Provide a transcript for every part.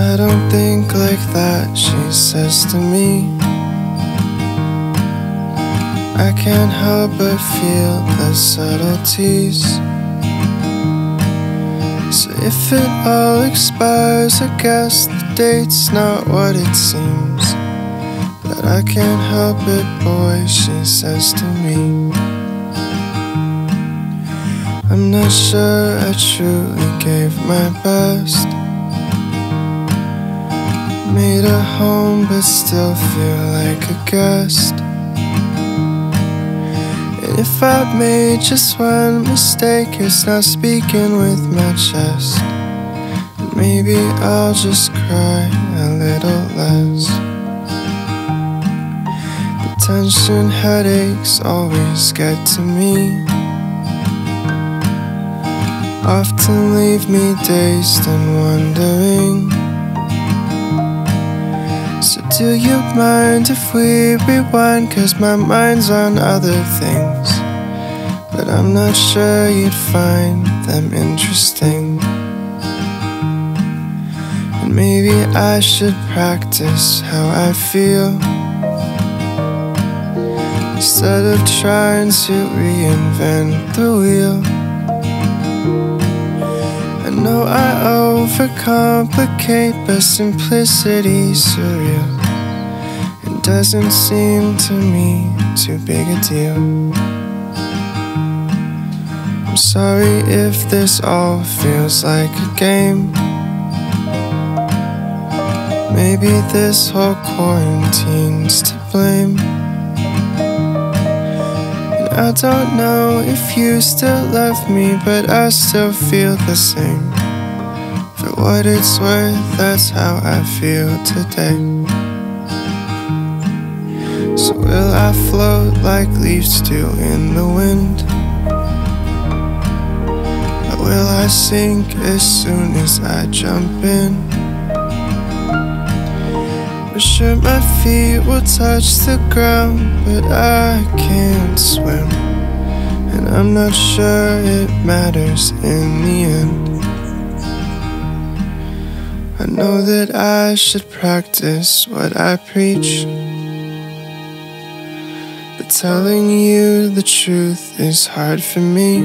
I don't think like that, she says to me. I can't help but feel the subtleties. So if it all expires, I guess the date's not what it seems. But I can't help it, boy, she says to me. I'm not sure I truly gave my best. Made a home, but still feel like a guest. And if I've made just one mistake, it's not speaking with my chest. And maybe I'll just cry a little less. The tension headaches always get to me. Often leave me dazed and wondering. Do you mind if we rewind? Cause my mind's on other things. But I'm not sure you'd find them interesting. And maybe I should practice how I feel. Instead of trying to reinvent the wheel. I know I overcomplicate, but simplicity's surreal. Doesn't seem to me too big a deal. I'm sorry if this all feels like a game. Maybe this whole quarantine's to blame. And I don't know if you still love me, but I still feel the same. For what it's worth, that's how I feel today. Will I float like leaves do in the wind? Or will I sink as soon as I jump in? I'm sure my feet will touch the ground, but I can't swim. And I'm not sure it matters in the end. I know that I should practice what I preach. But telling you the truth is hard for me.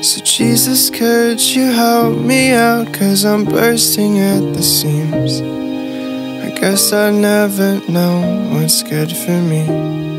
So, Jesus, could you help me out? Cause I'm bursting at the seams. I guess I never know what's good for me.